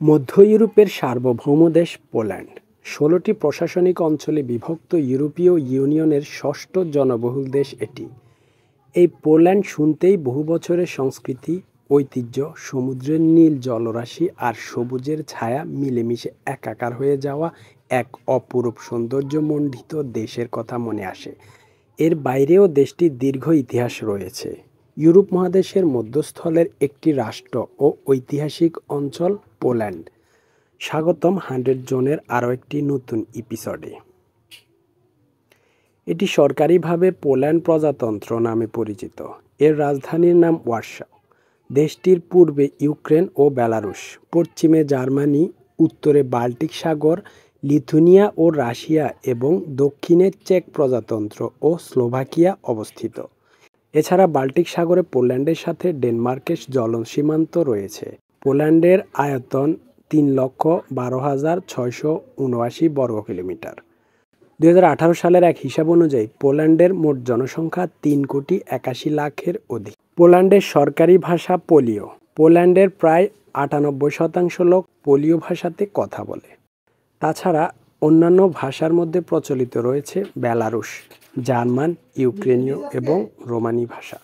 মধ্য ইউরোপের সার্বভৌম দেশ পোল্যান্ড। ষোলোটি প্রশাসনিক অঞ্চলে বিভক্ত ইউরোপীয় ইউনিয়নের ষষ্ঠ জনবহুল দেশ এটি। এই পোল্যান্ড শুনতেই বহু বছরের সংস্কৃতি, ঐতিহ্য, সমুদ্রের নীল জলরাশি আর সবুজের ছায়া মিলেমিশে একাকার হয়ে যাওয়া এক অপরূপ সৌন্দর্যমণ্ডিত দেশের কথা মনে আসে। এর বাইরেও দেশটির দীর্ঘ ইতিহাস রয়েছে। ইউরোপ মহাদেশের মধ্যস্থলের একটি রাষ্ট্র ও ঐতিহাসিক অঞ্চল পোল্যান্ড। স্বাগতম হান্ড্রেড জোনের আরও একটি নতুন এপিসোডে এটি সরকারিভাবে পোল্যান্ড প্রজাতন্ত্র নামে পরিচিত। এর রাজধানীর নাম ওয়ার্সা দেশটির পূর্বে ইউক্রেন ও বেলারুশ, পশ্চিমে জার্মানি, উত্তরে বাল্টিক সাগর, লিথুনিয়া ও রাশিয়া এবং দক্ষিণে চেক প্রজাতন্ত্র ও স্লোভাকিয়া অবস্থিত। এছাড়া বাল্টিক সাগরে পোল্যান্ডের সাথে ডেনমার্কের জল সীমান্ত রয়েছে। পোল্যান্ডের আয়তন তিন লক্ষ বারো হাজার ছয়শো উনআশি বর্গ কিলোমিটার। দুই হাজার আঠারো সালের এক হিসাব অনুযায়ী পোল্যান্ডের মোট জনসংখ্যা তিন কোটি একাশি লাখের অধিক। পোল্যান্ডের সরকারি ভাষা পোলিও। পোল্যান্ডের প্রায় আটানব্বই শতাংশ লোক পোলিও ভাষাতে কথা বলে। তাছাড়া অন্যান্য ভাষার মধ্যে প্রচলিত রয়েছে বেলারুশ। জার্মান ইউক্রেনীয় এবং রোমানি ভাষা।